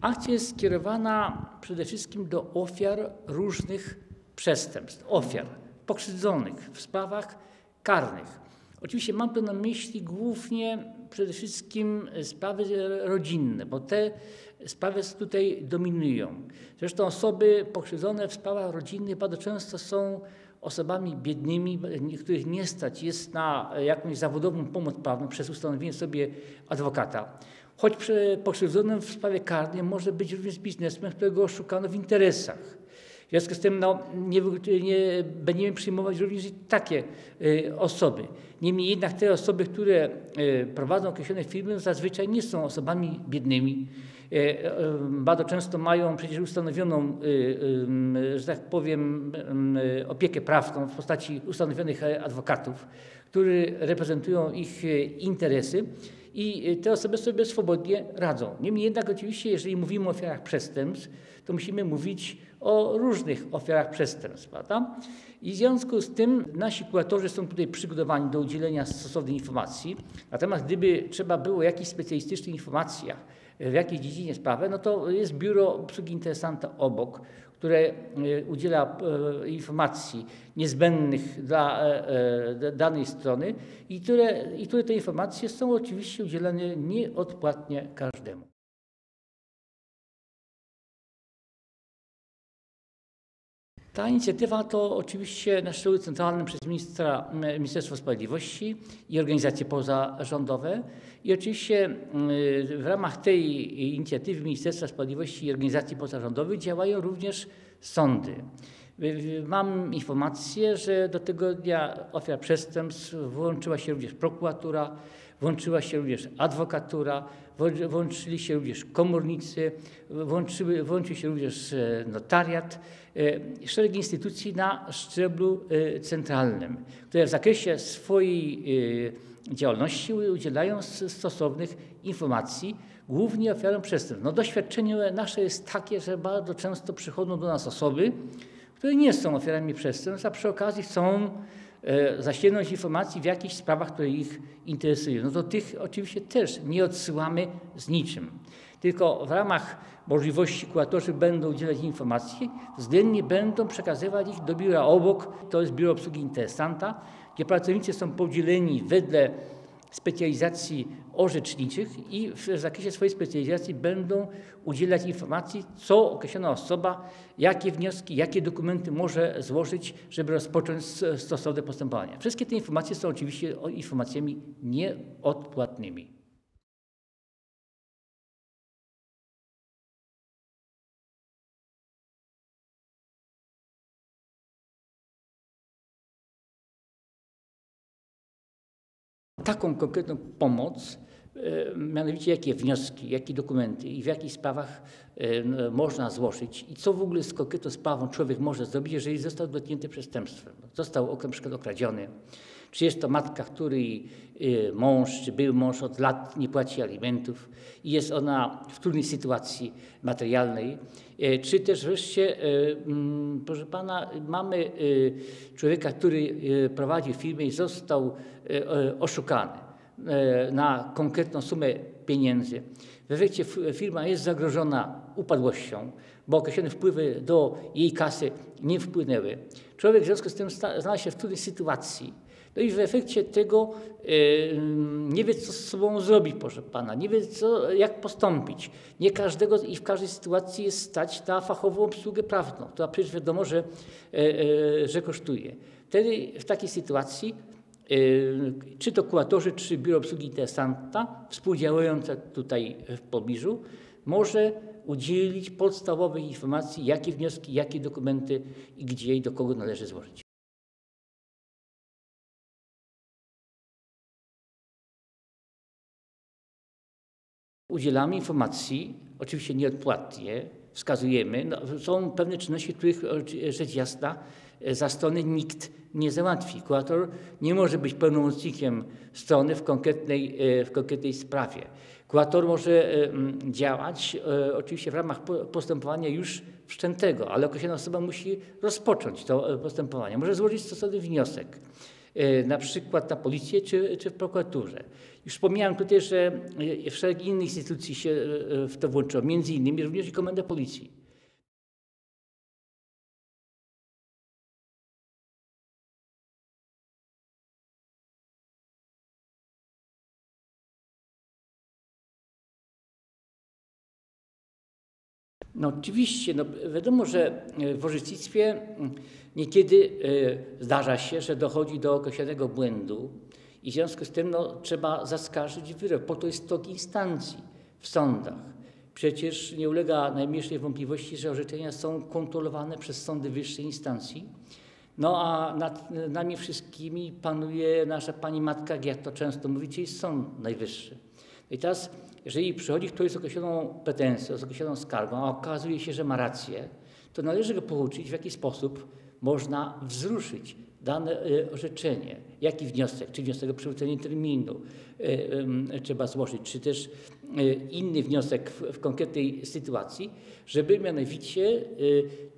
Akcja jest skierowana przede wszystkim do ofiar różnych przestępstw, ofiar pokrzywdzonych w sprawach karnych. Oczywiście mam tu na myśli głównie przede wszystkim sprawy rodzinne, bo te sprawy tutaj dominują. Zresztą osoby pokrzywdzone w sprawach rodzinnych bardzo często są osobami biednymi, których nie stać jest na jakąś zawodową pomoc prawną przez ustanowienie sobie adwokata. Choć pokrzywdzonym w sprawie karnej może być również biznesmen, którego oszukano w interesach. W związku z tym no, nie, nie będziemy przyjmować również takie y, osoby. Niemniej jednak te osoby, które y, prowadzą określone firmy, zazwyczaj nie są osobami biednymi. Y, bardzo często mają przecież ustanowioną, że tak powiem, opiekę prawną w postaci ustanowionych adwokatów, którzy reprezentują ich interesy i te osoby sobie swobodnie radzą. Niemniej jednak oczywiście, jeżeli mówimy o ofiarach przestępstw, to musimy mówić o różnych ofiarach przestępstw. Prawda? I w związku z tym nasi kuratorzy są tutaj przygotowani do udzielenia stosownej informacji. Natomiast gdyby trzeba było jakichś specjalistycznych informacjach w jakiejś dziedzinie sprawy, no to jest biuro obsługi interesanta obok, które e, udziela e, informacji niezbędnych dla e, danej strony i które, i które te informacje są oczywiście udzielane nieodpłatnie każdemu. Ta inicjatywa to oczywiście na szczeblu centralnym przez ministra, Ministerstwo Sprawiedliwości i organizacje pozarządowe. I oczywiście w ramach tej inicjatywy Ministerstwa Sprawiedliwości i organizacji pozarządowych działają również sądy. Mam informację, że do tego dnia ofiar przestępstw włączyła się również prokuratura, włączyła się również adwokatura, włączyli się również komornicy, włączyły, włączył się również e, notariat, e, szereg instytucji na szczeblu e, centralnym, które w zakresie swojej działalności udzielają stosownych informacji, głównie ofiarom przestępstw. No, doświadczenie nasze jest takie, że bardzo często przychodzą do nas osoby, które nie są ofiarami przestępstw, a przy okazji chcą zasięgnąć informacji w jakichś sprawach, które ich interesują. No to tych oczywiście też nie odsyłamy z niczym. Tylko w ramach możliwości kuratorzy będą udzielać informacji, względnie będą przekazywać ich do biura obok, to jest biuro obsługi interesanta, gdzie pracownicy są podzieleni wedle specjalizacji orzeczniczych i w zakresie swojej specjalizacji będą udzielać informacji, co określona osoba, jakie wnioski, jakie dokumenty może złożyć, żeby rozpocząć stosowne postępowania. Wszystkie te informacje są oczywiście informacjami nieodpłatnymi. Taką konkretną pomoc, e, mianowicie jakie wnioski, jakie dokumenty i w jakich sprawach e, można złożyć i co w ogóle z konkretną sprawą człowiek może zrobić, jeżeli został dotknięty przestępstwem. Został na przykład okradziony, czy jest to matka, której e, mąż, czy był mąż od lat nie płaci alimentów i jest ona w trudnej sytuacji materialnej, czy też wreszcie, proszę pana, mamy człowieka, który prowadził firmę i został oszukany na konkretną sumę pieniędzy. W efekcie firma jest zagrożona upadłością, bo określone wpływy do jej kasy nie wpłynęły. Człowiek w związku z tym znalazł się w trudnej sytuacji no i w efekcie tego nie wie, co z sobą zrobić, proszę pana, nie wie, co, jak postąpić. Nie każdego i w każdej sytuacji jest stać na fachową obsługę prawną, która przecież wiadomo, że, e, e, że kosztuje. Wtedy w takiej sytuacji czy to kuratorzy, czy biuro obsługi interesanta, współdziałające tutaj w pobliżu, może udzielić podstawowych informacji, jakie wnioski, jakie dokumenty i gdzie i do kogo należy złożyć. Udzielamy informacji, oczywiście nieodpłatnie, wskazujemy. No, są pewne czynności, których rzecz jasna za strony nikt nie załatwi. Kurator nie może być pełnomocnikiem strony w konkretnej, e, w konkretnej sprawie. Kurator może e, działać e, oczywiście w ramach postępowania już wszczętego, ale określona osoba musi rozpocząć to postępowanie. Może złożyć stosowny wniosek. E, na przykład na policję czy, czy w prokuraturze. Już wspomniałem tutaj, że e, szereg innych instytucji się e, w to włączyło, między innymi również i Komenda Policji. No oczywiście, no wiadomo, że w orzecznictwie mm, niekiedy e, zdarza się, że dochodzi do określonego błędu i w związku z tym no, trzeba zaskarżyć wyrok. Po to jest tok instancji w sądach. Przecież nie ulega najmniejszej wątpliwości, że orzeczenia są kontrolowane przez sądy wyższej instancji. No a nad nami wszystkimi panuje nasza pani matka, jak to często mówi, czyli Sąd Najwyższy. I teraz, jeżeli przychodzi ktoś z określoną pretensją, z określoną skargą, a okazuje się, że ma rację, to należy go pouczyć, w jaki sposób można wzruszyć dane y, orzeczenie. Jaki wniosek, czy wniosek o przywrócenie terminu y, trzeba złożyć, czy też y, inny wniosek w konkretnej sytuacji, żeby mianowicie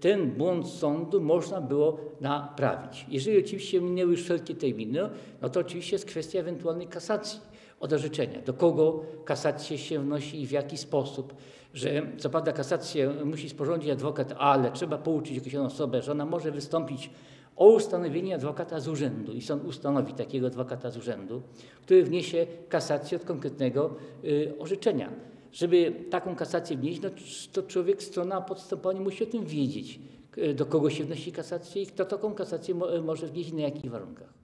ten błąd sądu można było naprawić. Jeżeli oczywiście minęły już wszelkie terminy, no to oczywiście jest kwestia ewentualnej kasacji od orzeczenia. Do kogo kasację się wnosi i w jaki sposób. Że co prawda kasację musi sporządzić adwokat, ale trzeba pouczyć określoną osobę, że ona może wystąpić o ustanowienie adwokata z urzędu i sąd ustanowi takiego adwokata z urzędu, który wniesie kasację od konkretnego y, orzeczenia. Żeby taką kasację wnieść, no, to człowiek, strona podstępowania musi o tym wiedzieć, y, do kogo się wnosi kasację i kto taką kasację mo może wnieść i na jakich warunkach.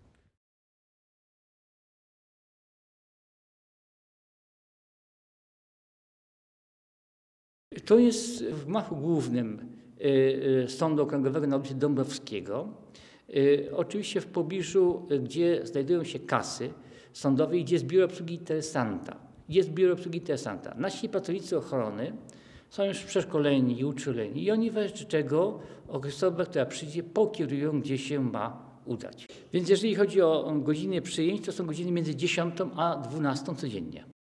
To jest w gmachu głównym y, y, Sądu Okręgowego na ulicy Dąbrowskiego. Y, oczywiście w pobliżu, gdzie znajdują się kasy sądowe, gdzie jest biuro obsługi interesanta. Jest biuro obsługi interesanta. Nasi pracownicy ochrony są już przeszkoleni i uczuleni i oni w razie czego osobę, która przyjdzie, pokierują, gdzie się ma udać. Więc jeżeli chodzi o godziny przyjęć, to są godziny między 10 a 12 codziennie.